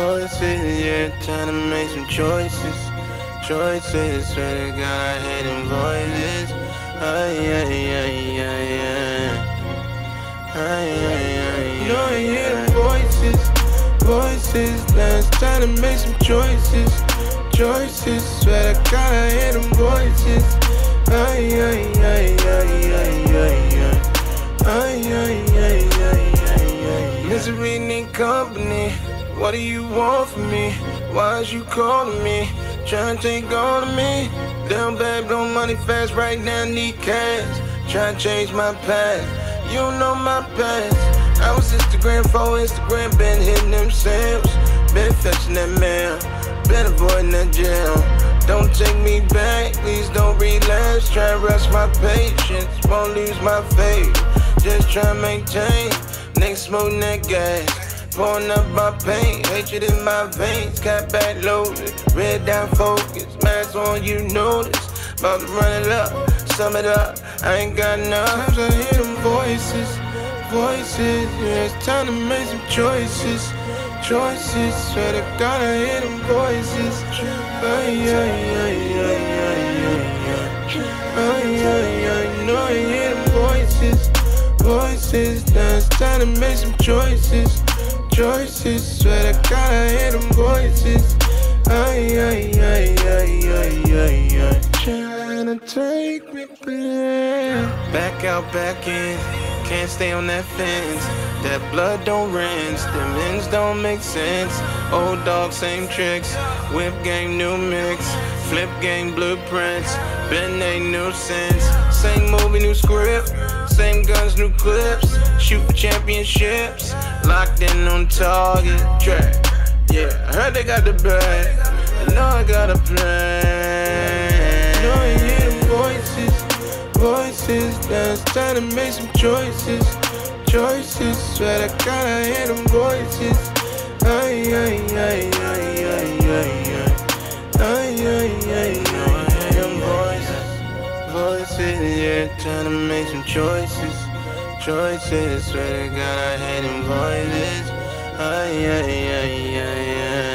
voices, yeah, trying to make some choices. Choices, swear to God, I hear them voices. Ay, ay, ay, ay, ay. Ay, ay, ay, you know I hear them voices, voices. Now it's time to make some choices. Choices, swear to God, I hear them voices. Ay, ay, ay, ay, ay, ay, ay. Ay, ay, ay, ay, ay, ay. Misery need company. What do you want from me? Why is you calling me? Trying to take all of me. Down bad, blow money fast. Right now, need cash. Trying to change my past. You don't know my past. I was Instagram for Instagram, been hitting them sales. Been fetching that mail. Been avoiding that jail. Don't take me back, please don't relapse. Try to rest my patience, won't lose my faith. Just try to maintain. Next smoke that gas. Pouring up my pain, hatred in my veins, cat back loaded, red down focus, mask on you notice. About to run it up, sum it up, I ain't got enough. Sometimes I hear them voices, voices, yeah, it's time to make some choices. Choices, swear to God I hear them voices. Ay, ay, ay, ay, ay, ay, ay. Ay, you know I hear them voices, voices. Now it's time to make some choices choices. Swear to God, I hear them voices. Ay, ay, ay, ay, ay, ay, ay. Trying to take me back. Back out, back in. Can't stay on that fence. That blood don't rinse. Them ends don't make sense. Old dog, same tricks. Whip game, new mix. Flip game, blueprints. Been a nuisance. Same movie, new script. Same guns, new clips. Shoot for championships. Locked in on target. Track. Yeah, I heard they got the bag. I know I got a plan. I know hear voices. Voices. It's time to make some choices. Choices. Swear to God, I hear them voices. Ay, ay, ay, ay, ay, ay, ay. Ay, ay, ay, ay, ay, them voices. Voices, yeah, trying to make some choices. Choices, swear to God, I hear them voices. Ay, ay, ay,